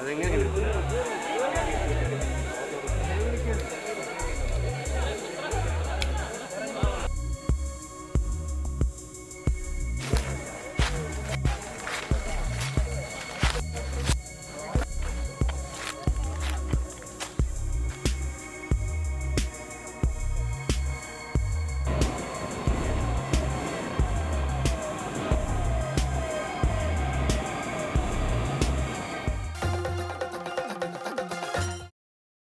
അതെങ്ങനെ